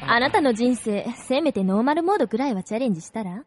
あなたの人生、せめてノーマルモードくらいはチャレンジしたら？